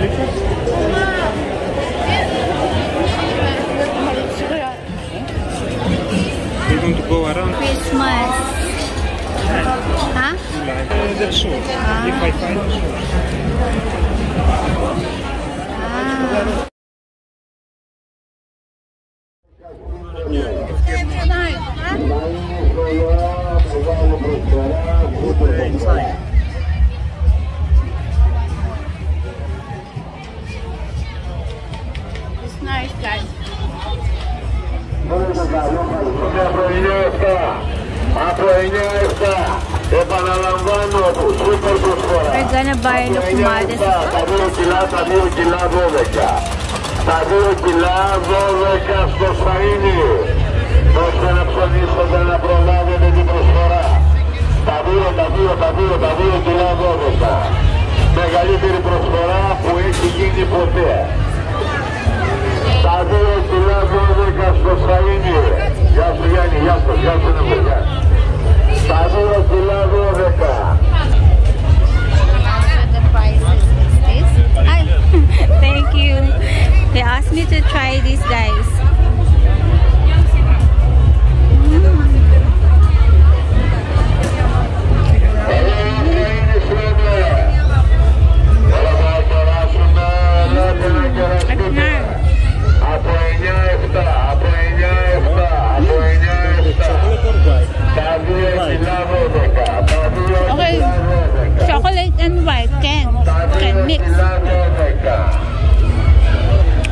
Richtig? Από 9-7. Επαναλαμβάνω, σούπερ προσφορά. We're buy the Pumades. Τα 2 κιλά, τα 2 κιλά 12. Τα 2 κιλά 12 στο Σαΐνι.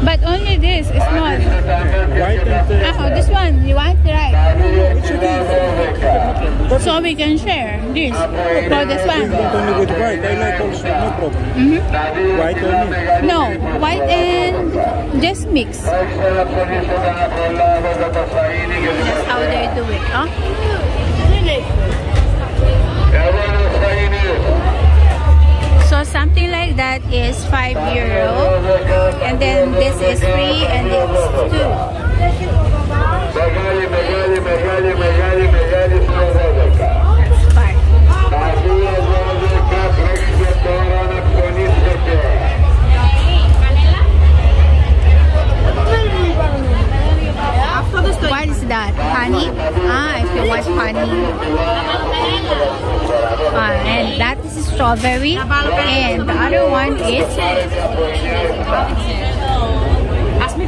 But only this is not. Oh, this one. You want right? So we can share this for this one. Only with white. I like also. No problem. Mm -hmm. White only. No, white and just mix. That's how they do it, huh? So something like that is 5 euro. And then this is three and it's 2. What is that? Honey? Ah, if you want honey uh, and that is strawberry and the other one is Ask me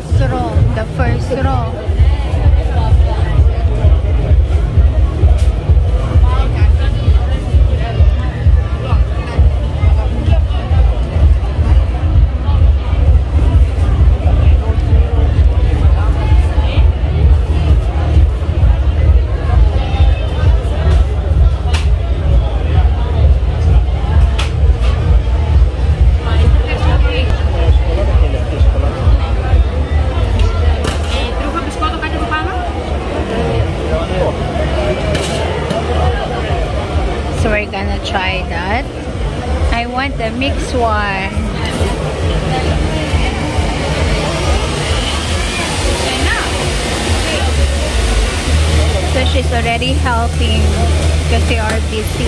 last row, the first row. already helping because they are busy.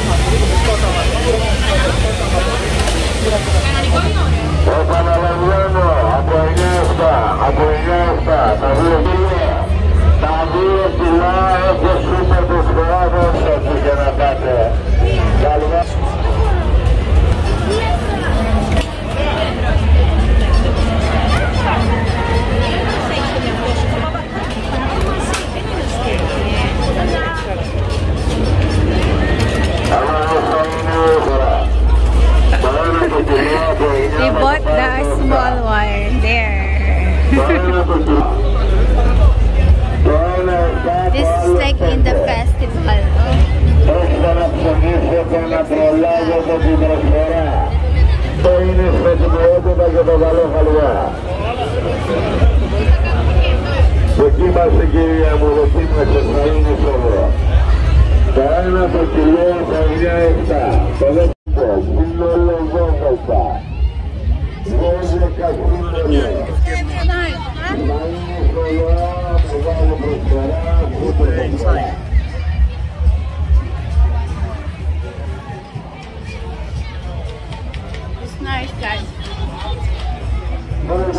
Me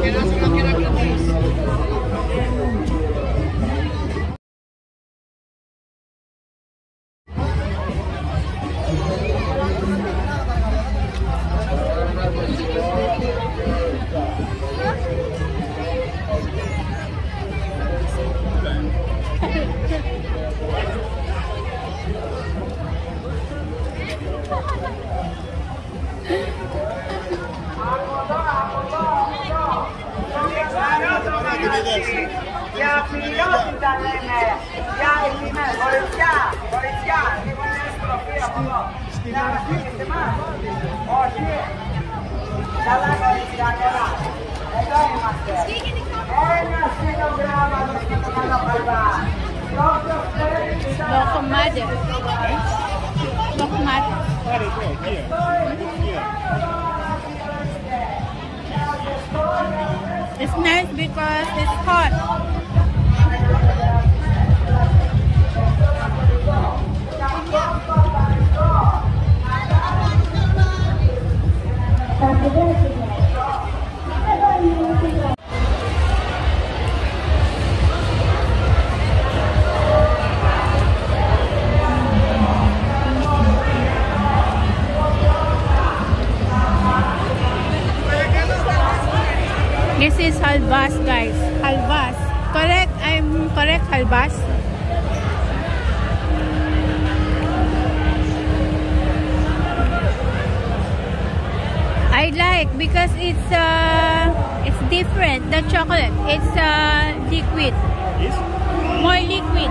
quedo, si no quiero Για ποιότητα λέμε, για ελληνικά, χωριστιά, χωριστιά, λίγο μια στροφή από εδώ. Στην αρχή. Όχι. Καλά χωριστιά, καλά. Εδώ είμαστε. Ένα συνογράμμα το σκηνοκαταπαντά. Noch Tomate. Noch Tomate. It's nice because it's hot. This is halbas, guys. Halbas. Correct? I'm correct, halbas. I like because it's uh it's different. The chocolate, it's uh liquid, Yes? more liquid.